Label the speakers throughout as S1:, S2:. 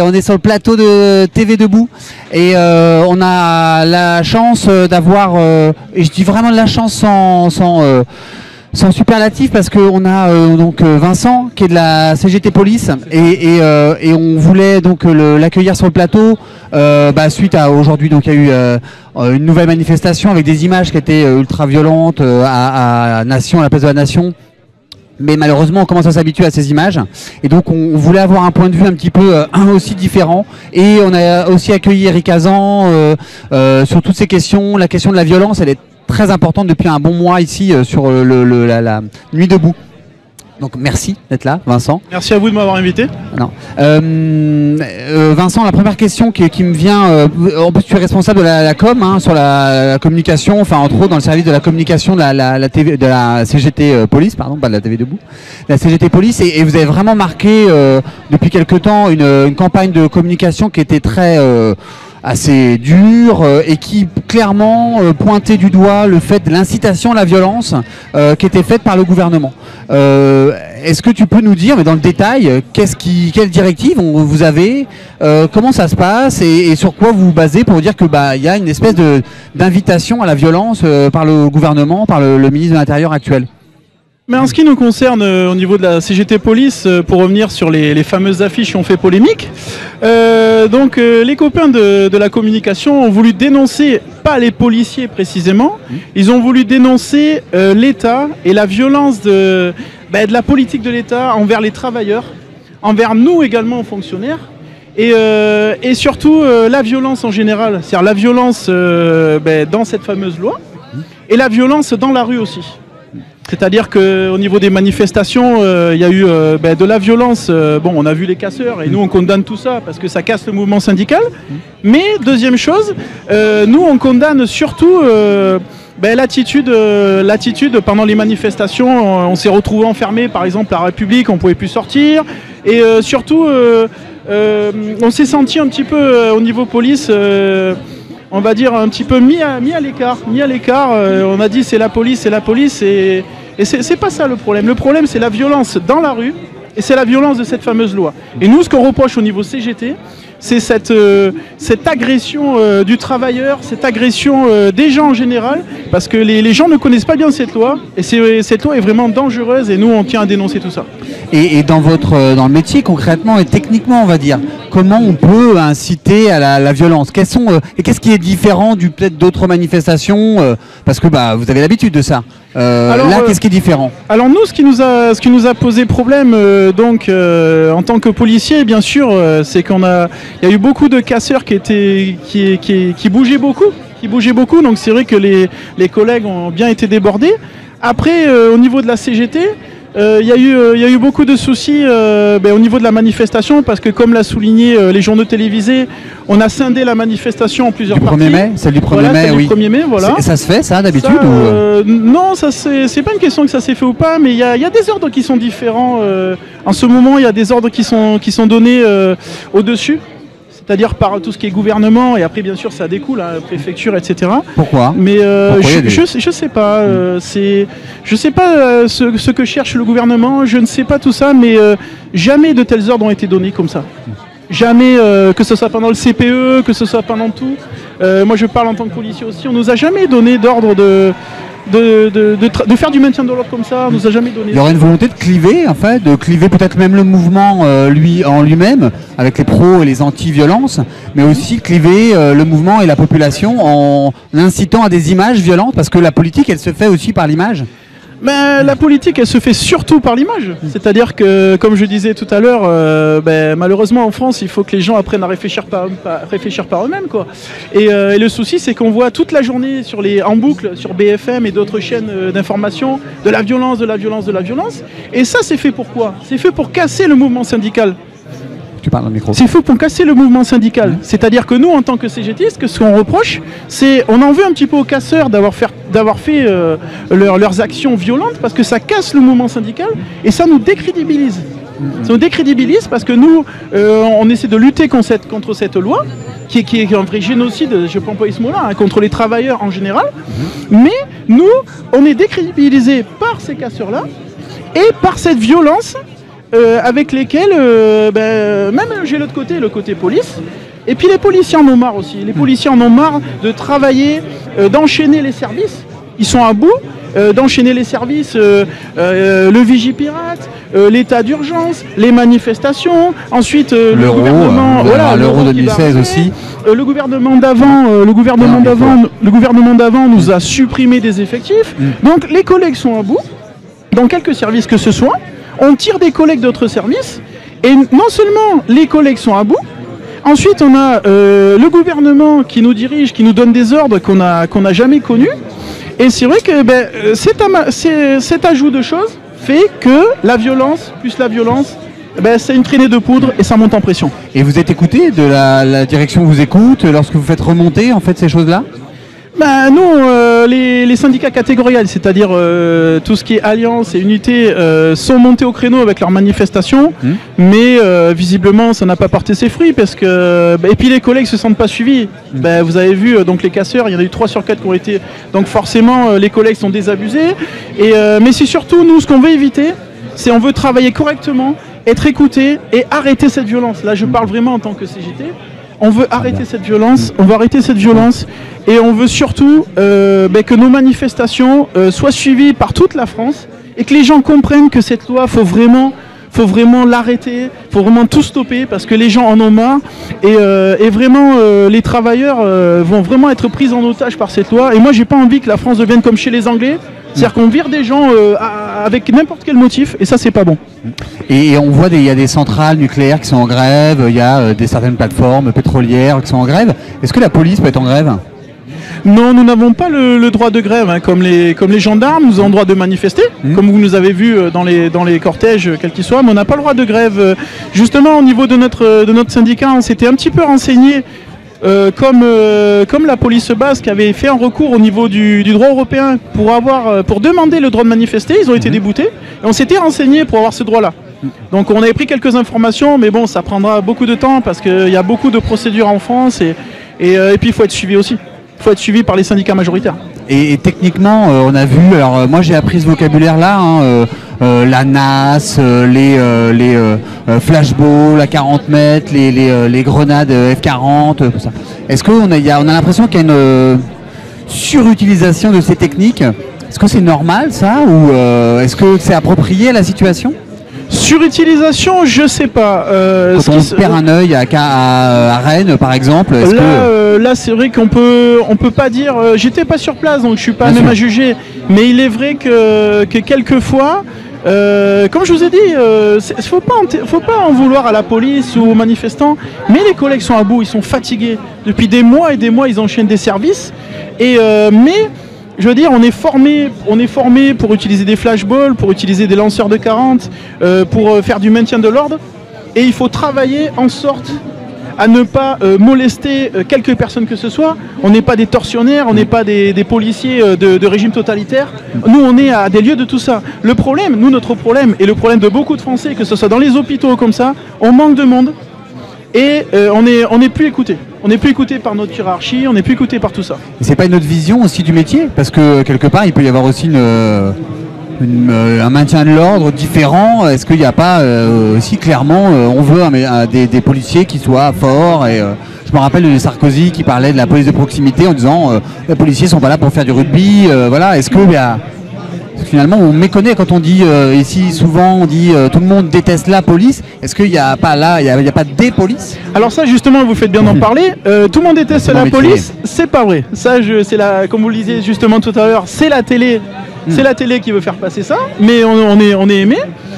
S1: On est sur le plateau de TV Debout et euh, on a la chance euh, d'avoir, euh, et je dis vraiment de la chance sans, superlatif parce qu'on a donc Vincent qui est de la CGT Police et, on voulait donc l'accueillir sur le plateau bah, suite à aujourd'hui donc il y a eu une nouvelle manifestation avec des images qui étaient ultra violentes à, à Nation, à la place de la Nation. Mais malheureusement, on commence à s'habituer à ces images. Et donc, on voulait avoir un point de vue un petit peu euh, aussi différent. Et on a aussi accueilli Eric Azan euh, euh, sur toutes ces questions. La question de la violence, elle est très importante depuis un bon mois ici sur la Nuit debout. Donc, merci d'être là, Vincent.
S2: Merci à vous de m'avoir invité.
S1: Non. Euh, euh, Vincent, la première question qui, qui me vient, euh, en plus tu es responsable de la, la com hein, sur la, la communication, enfin entre autres dans le service de la communication de la, TV, de la CGT Police, pardon, pas de la TV debout, la CGT Police, et, et vous avez vraiment marqué depuis quelque temps une, une campagne de communication qui était très assez dure euh, et qui clairement euh, pointait du doigt le fait de l'incitation à la violence euh, qui était faite par le gouvernement. Euh, Est-ce que tu peux nous dire, mais dans le détail, qu'est-ce qui, quelles directives vous avez, euh, comment ça se passe et, sur quoi vous vous basez pour dire que bah il y a une espèce de d'invitation à la violence par le gouvernement, par le ministre de l'Intérieur actuel?
S2: Mais en ce qui nous concerne euh, au niveau de la CGT Police, euh, pour revenir sur les, les fameuses affiches qui ont fait polémique, euh, donc les copains de, de la communication ont voulu dénoncer, pas les policiers précisément, ils ont voulu dénoncer l'État et la violence de, ben, de la politique de l'État envers les travailleurs, envers nous également fonctionnaires. Et, et surtout la violence en général, c'est-à-dire la violence ben, dans cette fameuse loi et la violence dans la rue aussi. C'est-à-dire qu'au niveau des manifestations, euh, il y a eu euh, ben, de la violence. euh, bon, on a vu les casseurs et nous on condamne tout ça parce que ça casse le mouvement syndical. Mais deuxième chose, nous on condamne surtout ben, l'attitude, l'attitude pendant les manifestations. On, s'est retrouvé enfermé, par exemple, à la République, on pouvait plus sortir. Et surtout, on s'est senti un petit peu au niveau police. On va dire un petit peu mis à, l'écart. Mis à l'écart, euh, on a dit c'est la police, c'est la police, et, et c'est pas ça le problème. Le problème c'est la violence dans la rue, et c'est la violence de cette fameuse loi. Et nous, ce qu'on reproche au niveau CGT, c'est cette, euh, cette agression euh, du travailleur, cette agression euh, des gens en général, parce que les, les gens ne connaissent pas bien cette loi, et cette loi est vraiment dangereuse, et nous, on tient à dénoncer tout ça.
S1: Et, et dans votre dans le métier concrètement et techniquement, on va dire, comment on peut inciter à la, la violence? Quels sont et qu'est-ce qui est différent du peut-être d'autres manifestations Parce que bah vous avez l'habitude de ça.
S2: Alors,
S1: là, qu'est-ce qui est différent?
S2: Alors nous, ce qui nous a, ce qui nous a posé problème, donc en tant que policier, bien sûr, c'est qu'on a, il y a eu beaucoup de casseurs qui étaient, qui, qui, qui bougeaient beaucoup, qui bougeaient beaucoup. Donc c'est vrai que les, les collègues ont bien été débordés. Après, euh, au niveau de la CGT. euh, Il y, a eu, euh, y a eu beaucoup de soucis euh, ben, au niveau de la manifestation parce que comme l'a souligné les journaux télévisés, on a scindé la manifestation en plusieurs
S1: Du 1er
S2: parties.
S1: mai, celle du 1er
S2: Voilà,
S1: mai, oui.
S2: du 1er mai, voilà.
S1: Ça se fait ça d'habitude ou,
S2: Non, ça c'est c'est pas une question que ça s'est fait ou pas, mais il y, y a des ordres qui sont différents. en ce moment, il y a des ordres qui sont, qui sont donnés euh, au-dessus, c'est-à-dire par tout ce qui est gouvernement, et après bien sûr ça découle, hein, préfecture, etc.
S1: Pourquoi?
S2: Mais euh,
S1: Pourquoi
S2: je,
S1: des-
S2: je, sais- je sais pas, euh, c'est, je sais pas euh, ce, ce que cherche le gouvernement, je ne sais pas tout ça, mais euh, jamais de tels ordres ont été donnés comme ça. Jamais, que ce soit pendant le CPE, que ce soit pendant tout. Moi, je parle en tant que policier aussi. On nous a jamais donné d'ordre de de, de, faire du maintien de l'ordre comme ça. On nous a jamais donné.
S1: Il y aurait une volonté de cliver, en fait, de cliver peut-être même le mouvement euh, lui en lui-même, avec les pros et les anti-violences, mais aussi cliver euh, le mouvement et la population en incitant à des images violentes, parce que la politique, elle se fait aussi par l'image.
S2: Mais la politique, elle se fait surtout par l'image. C'est-à-dire que, comme je disais tout à l'heure, euh, ben, malheureusement en France, il faut que les gens apprennent à réfléchir par, eux-mêmes. Quoi. Et, euh, et le souci, c'est qu'on voit toute la journée sur les, en boucle sur BFM et d'autres chaînes euh, d'information de la violence, de la violence, de la violence. Et ça, c'est fait pour quoi? C'est fait pour casser le mouvement syndical.
S1: Tu parles dans le micro.
S2: C'est fait pour casser le mouvement syndical. C'est-à-dire que nous, en tant que CGTistes, que ce qu'on reproche, c'est on en veut un petit peu aux casseurs d'avoir fait, euh, leur- leurs actions violentes parce que ça casse le mouvement syndical et ça nous décrédibilise. Ça nous décrédibilise parce que nous, euh, on essaie de lutter contre cette, contre cette loi, qui est, qui est un vrai génocide, je peux employer ce mot-là, hein, contre les travailleurs en général. Mais nous, on est décrédibilisés par ces casseurs-là et par cette violence euh, avec lesquels, euh, ben, même j'ai l'autre côté, le côté police. Et puis les policiers en ont marre aussi. Les policiers en ont marre de travailler, euh, d'enchaîner les services. Ils sont à bout d'enchaîner les services, le Vigipirate, l'état d'urgence, les manifestations, ensuite le
S1: L'euro,
S2: gouvernement,
S1: euh,
S2: voilà,
S1: l'euro
S2: qui va
S1: 2016
S2: arriver.
S1: aussi.
S2: Le gouvernement d'avant, le gouvernement d'avant, le gouvernement d'avant nous a supprimé des effectifs.
S1: Mm.
S2: Donc les collègues sont à bout, dans quelques services que ce soit. On tire des collègues d'autres services, et non seulement les collègues sont à bout. Ensuite, on a euh, le gouvernement qui nous dirige, qui nous donne des ordres qu'on n'a jamais connus. Et c'est vrai que ben, euh, cet ajout de choses fait que la violence, plus la violence, ben, c'est une traînée de poudre et ça monte en pression.
S1: Et vous êtes écouté de la, la direction vous écoute lorsque vous faites remonter en fait ces choses-là?
S2: Ben non, euh, les, les syndicats catégoriels, c'est-à-dire euh, tout ce qui est alliance et unité, euh, sont montés au créneau avec leurs manifestations,
S1: Mhm.
S2: mais euh, visiblement ça n'a pas porté ses fruits parce que ben, et puis les collègues se sentent pas suivis. Ben, vous avez vu euh, donc les casseurs, il y en a eu 3 sur 4 qui ont été donc forcément euh, les collègues sont désabusés. Et euh, mais c'est surtout nous ce qu'on veut éviter, c'est on veut travailler correctement, être écouté et arrêter cette violence. Là je parle vraiment en tant que CGT. On veut arrêter cette violence, on veut arrêter cette violence et on veut surtout euh, ben, que nos manifestations euh, soient suivies par toute la France et que les gens comprennent que cette loi, faut vraiment, faut vraiment l'arrêter, faut vraiment tout stopper parce que les gens en ont marre et, euh, vraiment les travailleurs vont vraiment être pris en otage par cette loi. Et moi, j'ai pas envie que la France devienne comme chez les Anglais, c'est-à-dire qu'on vire des gens à- avec n'importe quel motif et ça, c'est pas bon.
S1: Et, on voit il y a des centrales nucléaires qui sont en grève, il y a euh, des certaines plateformes pétrolières qui sont en grève. Est-ce que la police peut être en grève?
S2: Non, nous n'avons pas le, le droit de grève, hein, comme, les, comme les gendarmes, nous avons le droit de manifester,
S1: Mhm.
S2: comme vous nous avez vu euh, dans les, dans les cortèges, euh, quels qu'ils soient, mais on n'a pas le droit de grève. Justement, au niveau de notre, de notre syndicat, on s'était un petit peu renseigné, euh, comme, euh, comme la police basque avait fait un recours au niveau du, du droit européen pour, avoir, euh, pour demander le droit de manifester, ils ont été déboutés, et on s'était renseigné pour avoir ce droit-là. Donc on avait pris quelques informations, mais bon, ça prendra beaucoup de temps parce qu'il y a beaucoup de procédures en France, et, et, et puis il faut être suivi aussi. Il faut être suivi par les syndicats majoritaires.
S1: Et, et techniquement, on a vu, alors moi j'ai appris ce vocabulaire-là, hein, la NAS, euh, les, euh, les euh, euh, flashballs à 40 mètres, les, les, euh, les grenades euh, F40, euh, tout ça. Est-ce qu'on a, a, on a l'impression qu'il y a une euh, surutilisation de ces techniques? Est-ce que c'est normal ça ou euh, est-ce que c'est approprié à la situation?
S2: Surutilisation, je sais pas. Euh,
S1: Quand on
S2: se-
S1: perd un œil à, à, à Rennes par exemple,
S2: Là,
S1: que...
S2: euh, là c'est vrai qu'on peut, on peut pas dire. euh, J'étais pas sur place, donc je suis pas
S1: Bien
S2: même
S1: sûr.
S2: à juger. Mais il est vrai que, que quelquefois, euh, comme je vous ai dit, euh, c'est- faut pas, en vouloir à la police ou aux manifestants. Mais les collègues sont à bout, ils sont fatigués depuis des mois et des mois, ils enchaînent des services. Et euh, mais je veux dire, on est formé, on est formé pour utiliser des flashballs, pour utiliser des lanceurs de 40, euh, pour faire du maintien de l'ordre. Et il faut travailler en sorte à ne pas euh, molester euh, quelques personnes que ce soit. On n'est pas des tortionnaires, on n'est pas des, policiers euh, de, régime totalitaire. Nous, on est à des lieux de tout ça. Le problème, nous, notre problème, et le problème de beaucoup de Français, que ce soit dans les hôpitaux comme ça, on manque de monde et euh, on n'est on plus écouté. On n'est plus écouté par notre hiérarchie, on n'est plus écouté par tout ça.
S1: Et c'est pas une autre vision aussi du métier? Parce que quelque part, il peut y avoir aussi une, une, euh, un maintien de l'ordre différent. Est-ce qu'il n'y a pas euh, aussi clairement, euh, on veut un- des, des policiers qui soient forts et, euh, Je me rappelle de Sarkozy qui parlait de la police de proximité en disant les policiers sont pas là pour faire du rugby. voilà. Est-ce que finalement on méconnaît quand on dit ici souvent on dit tout le monde déteste la police. Est-ce qu'il n'y a pas là, il n'y a, pas des polices?
S2: Alors ça justement vous faites bien d'en parler. Euh, tout le monde déteste la
S1: métier.
S2: police, c'est pas vrai. Ça je c'est la comme vous le disiez justement tout à l'heure, c'est la télé. C'est la télé qui veut faire passer ça, mais on, est, aimé.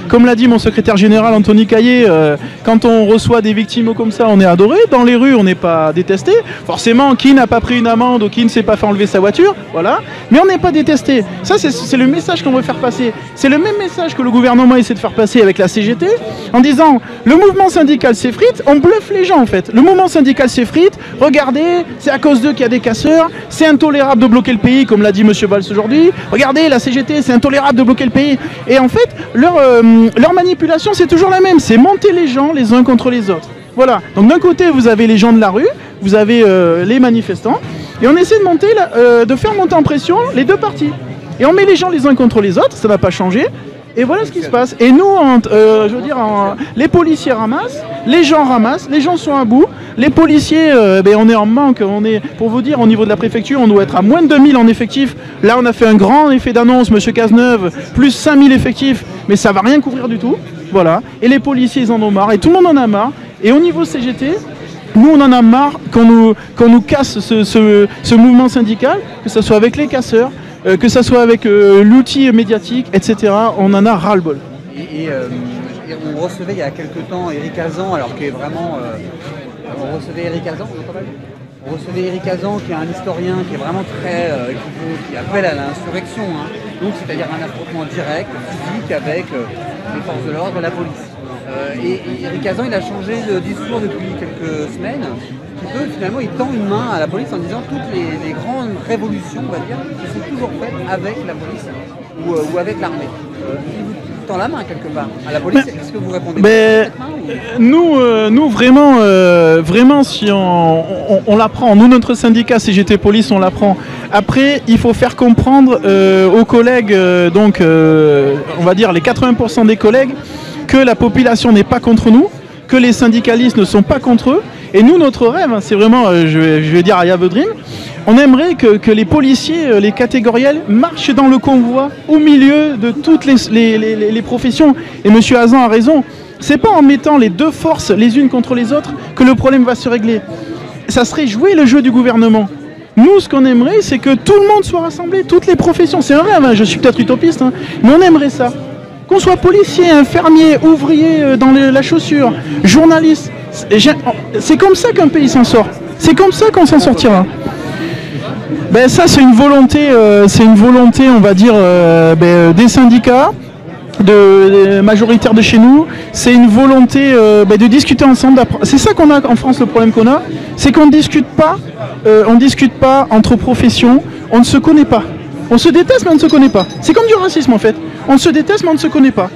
S2: Comme l'a dit mon secrétaire général Anthony Caillé, euh, quand on reçoit des victimes comme ça, on est adoré. Dans les rues, on n'est pas détesté. Forcément, qui n'a pas pris une amende ou qui ne s'est pas fait enlever sa voiture, voilà. Mais on n'est pas détesté. Ça, c'est- c'est le message qu'on veut faire passer. C'est le même message que le gouvernement essaie de faire passer avec la CGT, en disant le mouvement syndical s'effrite, on bluffe les gens en fait. Le mouvement syndical s'effrite, regardez, c'est à cause d'eux qu'il y a des casseurs, c'est intolérable de bloquer le pays, comme l'a dit Monsieur Valls aujourd'hui. Regardez, la CGT, c'est intolérable de bloquer le pays. Et en fait, leur, euh, leur manipulation, c'est toujours la même, c'est monter les gens les uns contre les autres. Voilà. Donc d'un côté, vous avez les gens de la rue, vous avez euh, les manifestants, et on essaie de monter, euh, de faire monter en pression les deux parties. Et on met les gens les uns contre les autres, ça va pas changer. Et voilà ce qui se passe. Et nous, je veux dire, les policiers ramassent, les gens ramassent, les gens sont à bout. Les policiers, ben, on est en manque. Pour vous dire, au niveau de la préfecture, on doit être à moins de 2000 en effectif. Là, on a fait un grand effet d'annonce, Monsieur Cazeneuve, plus 5000 effectifs, mais ça va rien couvrir du tout. Voilà. Et les policiers, ils en ont marre. Et tout le monde en a marre. Et au niveau CGT, nous, on en a marre qu'on nous, nous casse ce, mouvement syndical, que ce soit avec les casseurs, euh, que ce soit avec euh, l'outil médiatique, etc. On en a ras-le-bol.
S1: Et, euh, on recevait il y a quelques temps Eric Azan, alors qui est vraiment. on recevait Eric Azan, on recevait Eric Azan, qui est un historien qui est vraiment très. qui, appelle à l'insurrection. Hein. Donc, c'est-à-dire un affrontement direct, physique, avec les forces de l'ordre et la police. Euh, et, Eric Hazan, il a changé de discours depuis quelques semaines, qui peut finalement, il tend une main à la police en disant toutes les, grandes révolutions, on va dire, se sont toujours faites avec la police ou, euh, avec l'armée. Euh, il tend la main quelque part à la police. Est-ce que vous répondez
S2: mais, Nous, nous vraiment, vraiment, si on, on, l'apprend, nous notre syndicat CGT Police, on l'apprend. Après, il faut faire comprendre aux collègues, donc, on va dire les 80% des collègues que la population n'est pas contre nous, que les syndicalistes ne sont pas contre eux. Et nous, notre rêve, hein, c'est vraiment, euh, je, vais, dire à Dream, on aimerait que, les policiers, euh, les catégoriels, marchent dans le convoi au milieu de toutes les, professions. Et M. Hazan a raison. C'est pas en mettant les deux forces les unes contre les autres que le problème va se régler. Ça serait jouer le jeu du gouvernement. Nous, ce qu'on aimerait, c'est que tout le monde soit rassemblé, toutes les professions. C'est un rêve, hein, je suis peut-être utopiste, hein, mais on aimerait ça. Qu'on soit policier, infirmier, ouvrier euh, dans la chaussure, journaliste, c'est comme ça qu'un pays s'en sort. C'est comme ça qu'on s'en sortira. Ben ça c'est une volonté, euh, c'est une volonté, on va dire, euh, ben, des syndicats, de, majoritaires de chez nous. C'est une volonté ben, de discuter ensemble. C'est ça qu'on a en France le problème qu'on a, c'est qu'on ne discute pas, on discute pas entre professions, on ne se connaît pas. On se déteste mais on ne se connaît pas. C'est comme du racisme en fait. On se déteste mais on ne se connaît pas.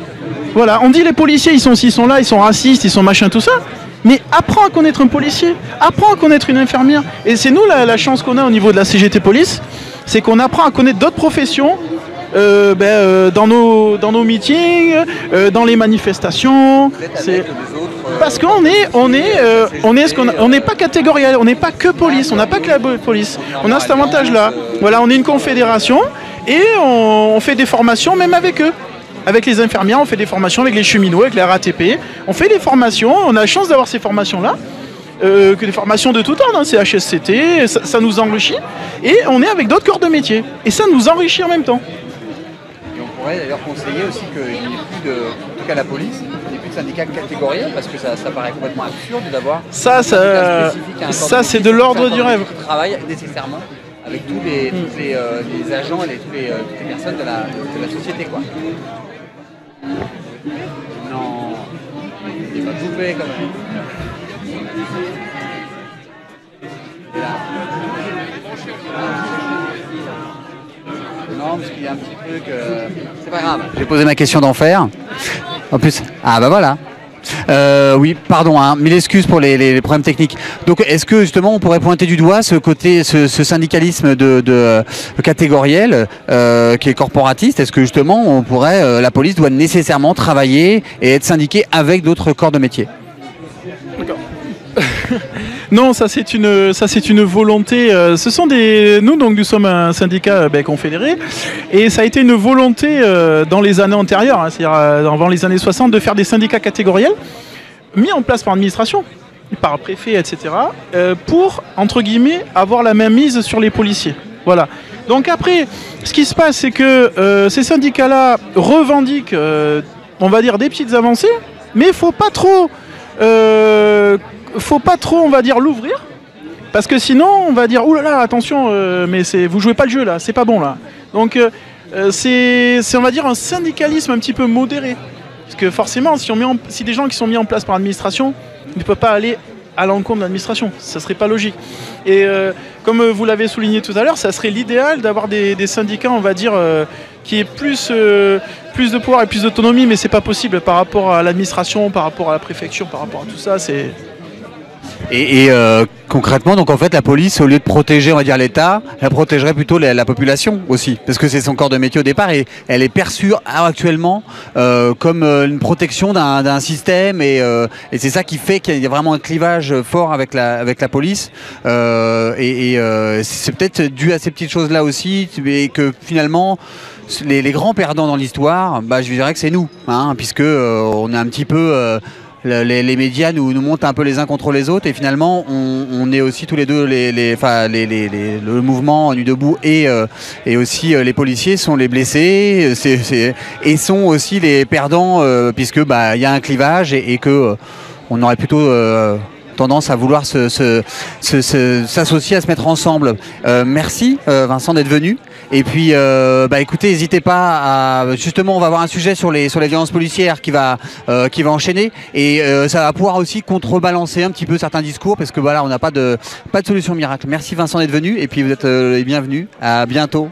S2: Voilà, on dit les policiers ils sont ils sont là, ils sont racistes, ils sont machin tout ça. Mais apprends à connaître un policier, apprends à connaître une infirmière. Et c'est nous la, chance qu'on a au niveau de la CGT Police, c'est qu'on apprend à connaître d'autres professions euh, ben, euh, dans, nos, dans nos meetings, euh, dans les manifestations. Parce qu'on est, on est, on est ce qu'on, on n'est pas catégoriel, on n'est pas que police, on n'a pas que la police. On a cet avantage-là. Voilà, on est une confédération et on, fait des formations même avec eux. Avec les infirmières, on fait des formations avec les cheminots, avec la RATP. On fait des formations, on a la chance d'avoir ces formations-là. que des formations de tout ordre, hein, c'est HSCT, ça, ça, nous enrichit, et on est avec d'autres corps de métier. Et ça nous enrichit en même temps
S1: pourrait d'ailleurs conseiller aussi qu'il n'y ait plus de, en tout cas la police, il n'y ait plus de syndicats catégoriels parce que ça, paraît complètement absurde d'avoir
S2: ça, ça, ça c'est de l'ordre du rêve.
S1: Qui travaille nécessairement avec tous les, hmm. les, euh, agents et tous les, euh, toutes les personnes de la, société quoi. Non, il va couper quand même. Là. parce qu'il y a un petit truc. Euh, c'est pas grave. J'ai posé ma question d'enfer. En plus, ah bah voilà. Euh, oui, pardon, hein, mille excuses pour les, problèmes techniques. Donc, est-ce que justement on pourrait pointer du doigt ce côté, ce, syndicalisme de, euh, catégoriel qui est corporatiste? Est-ce que justement on pourrait, la police doit nécessairement travailler et être syndiquée avec d'autres corps de métier?
S2: D'accord. Non, ça c'est une, ça c'est une volonté. Euh, ce sont des, nous donc nous sommes un syndicat euh, ben, confédéré, et ça a été une volonté euh, dans les années antérieures, hein, c'est-à-dire avant les années 60, de faire des syndicats catégoriels mis en place par l'administration, par préfet, etc., pour entre guillemets avoir la même mise sur les policiers. Voilà. Donc après, ce qui se passe, c'est que ces syndicats-là revendiquent, on va dire, des petites avancées, mais il faut pas trop faut pas trop, on va dire, l'ouvrir. Parce que sinon, on va dire, oulala, attention, euh, mais vous jouez pas le jeu là, c'est pas bon là. Donc, euh, euh, c'est, on va dire, un syndicalisme un petit peu modéré. Parce que forcément, si, on met si des gens qui sont mis en place par l'administration ne peuvent pas aller à l'encontre de l'administration, ça serait pas logique. Et comme vous l'avez souligné tout à l'heure, ça serait l'idéal d'avoir des, syndicats, on va dire, qui aient plus, plus de pouvoir et plus d'autonomie, mais c'est pas possible par rapport à l'administration, par rapport à la préfecture, par rapport à tout ça. C'est
S1: Et, euh, concrètement, donc en fait, la police, au lieu de protéger, on va dire l'État, elle protégerait plutôt la, la, population aussi, parce que c'est son corps de métier au départ et elle est perçue actuellement euh, comme euh, une protection d'un système et, euh, et c'est ça qui fait qu'il y a vraiment un clivage fort avec la, avec la police. Euh, et, et c'est peut-être dû à ces petites choses-là aussi, et que finalement les, les, grands perdants dans l'histoire, bah, je dirais que c'est nous, hein, puisque on est un petit peu les, les, médias nous, nous montent un peu les uns contre les autres et finalement on, on est aussi tous les deux les, les, le mouvement nu debout et, euh, et aussi euh, les policiers sont les blessés c'est et sont aussi les perdants euh, puisque bah il y a un clivage et, et que euh, on aurait plutôt euh, tendance à vouloir s'associer, se, se, à se mettre ensemble. Euh, merci euh, Vincent d'être venu. Et puis, euh, bah, écoutez, n'hésitez pas à justement, on va avoir un sujet sur les sur les violences policières qui va euh, qui va enchaîner et euh, ça va pouvoir aussi contrebalancer un petit peu certains discours parce que voilà, on n'a pas de pas de solution miracle. Merci Vincent d'être venu et puis vous êtes les bienvenus. À bientôt.